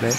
ね。